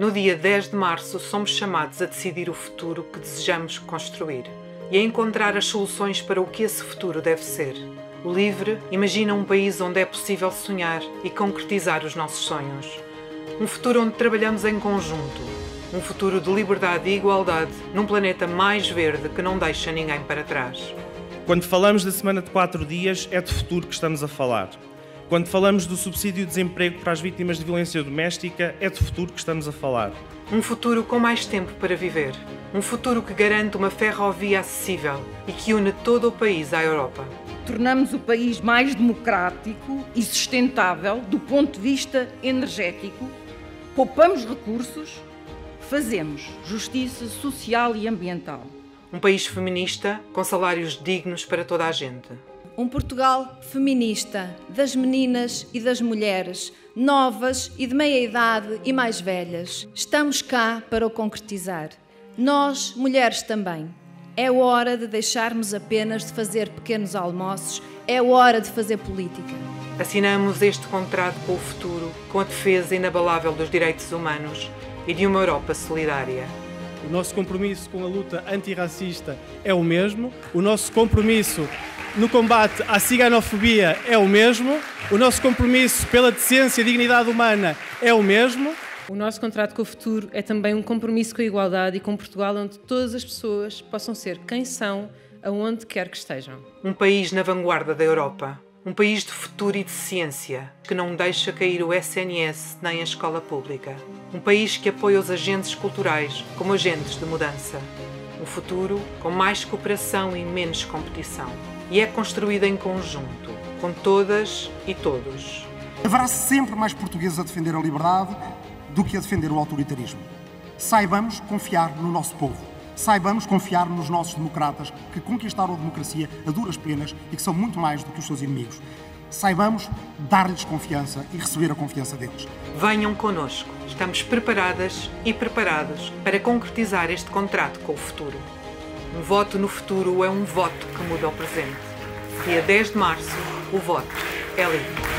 No dia 10 de março, somos chamados a decidir o futuro que desejamos construir e a encontrar as soluções para o que esse futuro deve ser. O LIVRE imagina um país onde é possível sonhar e concretizar os nossos sonhos. Um futuro onde trabalhamos em conjunto. Um futuro de liberdade e igualdade num planeta mais verde que não deixa ninguém para trás. Quando falamos da semana de quatro dias, é de futuro que estamos a falar. Quando falamos do subsídio de desemprego para as vítimas de violência doméstica, é de futuro que estamos a falar. Um futuro com mais tempo para viver. Um futuro que garante uma ferrovia acessível e que une todo o país à Europa. Tornamos o país mais democrático e sustentável do ponto de vista energético, poupamos recursos, fazemos justiça social e ambiental. Um país feminista com salários dignos para toda a gente. Um Portugal feminista, das meninas e das mulheres, novas e de meia idade e mais velhas. Estamos cá para o concretizar. Nós, mulheres também. É hora de deixarmos apenas de fazer pequenos almoços, é hora de fazer política. Assinamos este contrato com o futuro, com a defesa inabalável dos direitos humanos e de uma Europa solidária. O nosso compromisso com a luta antirracista é o mesmo, o nosso compromisso no combate à ciganofobia é o mesmo, o nosso compromisso pela decência e dignidade humana é o mesmo. O nosso contrato com o futuro é também um compromisso com a igualdade e com Portugal onde todas as pessoas possam ser quem são, aonde quer que estejam. Um país na vanguarda da Europa. Um país de futuro e de ciência, que não deixa cair o SNS nem a escola pública. Um país que apoia os agentes culturais como agentes de mudança. Um futuro com mais cooperação e menos competição e é construída em conjunto, com todas e todos. Haverá sempre mais portugueses a defender a liberdade do que a defender o autoritarismo. Saibamos confiar no nosso povo. Saibamos confiar nos nossos democratas que conquistaram a democracia a duras penas e que são muito mais do que os seus inimigos. Saibamos dar-lhes confiança e receber a confiança deles. Venham connosco. Estamos preparadas e preparados para concretizar este contrato com o futuro. Um voto no futuro é um voto que muda o presente. Dia 10 de março, o voto é livre.